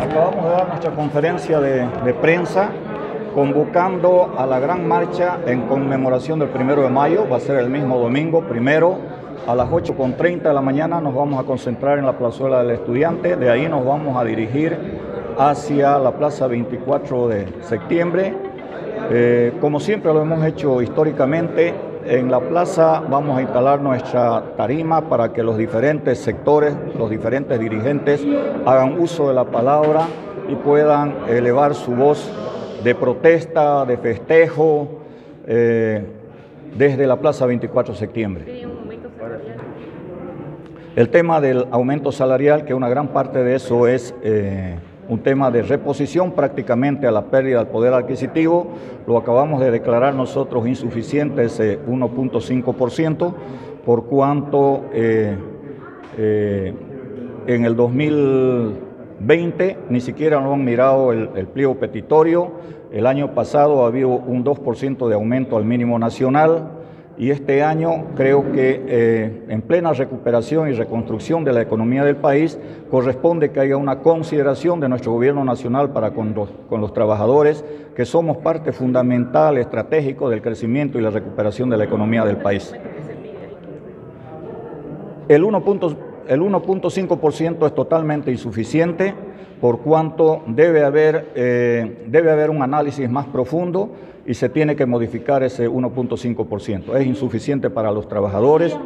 Acabamos de dar nuestra conferencia de, prensa convocando a la gran marcha en conmemoración del primero de mayo, va a ser el mismo domingo, primero a las 8.30 de la mañana. Nos vamos a concentrar en la plazuela del estudiante, de ahí nos vamos a dirigir hacia la plaza 24 de septiembre. Eh, como siempre lo hemos hecho históricamente, en la plaza vamos a instalar nuestra tarima para que los diferentes sectores, los diferentes dirigentes hagan uso de la palabra y puedan elevar su voz de protesta, de festejo, eh, desde la plaza 24 de septiembre. El tema del aumento salarial, que una gran parte de eso es eh, un tema de reposición prácticamente a la pérdida del poder adquisitivo. Lo acabamos de declarar nosotros insuficiente ese 1.5%, por cuanto eh, eh, en el 2020 ni siquiera no han mirado el, el pliego petitorio. El año pasado ha habido un 2% de aumento al mínimo nacional y este año creo que eh, en plena recuperación y reconstrucción de la economía del país corresponde que haya una consideración de nuestro gobierno nacional para con los, trabajadores, que somos parte fundamental, estratégico del crecimiento y la recuperación de la economía del país. El 1.5% es totalmente insuficiente por cuanto debe haber, eh, debe haber un análisis más profundo y se tiene que modificar ese 1.5%. Es insuficiente para los trabajadores.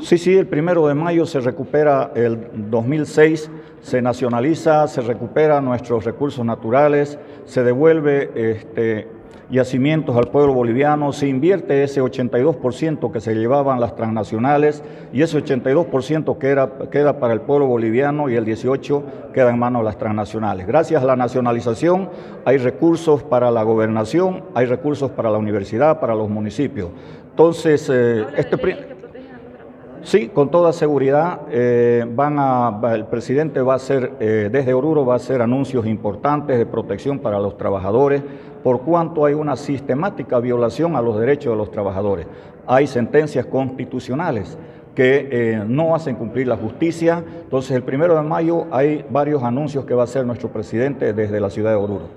Sí, sí, el primero de mayo se recupera el 2006, se nacionaliza, se recupera nuestros recursos naturales, se devuelve este, yacimientos al pueblo boliviano, se invierte ese 82% que se llevaban las transnacionales y ese 82% que era, queda para el pueblo boliviano y el 18% queda en manos de las transnacionales. Gracias a la nacionalización hay recursos para la gobernación, hay recursos para la universidad, para los municipios. Entonces, eh, este... Sí, con toda seguridad eh, el presidente va a hacer, eh, desde Oruro va a hacer anuncios importantes de protección para los trabajadores, por cuanto hay una sistemática violación a los derechos de los trabajadores. Hay sentencias constitucionales que eh, no hacen cumplir la justicia. Entonces, el primero de mayo hay varios anuncios que va a hacer nuestro presidente desde la ciudad de Oruro.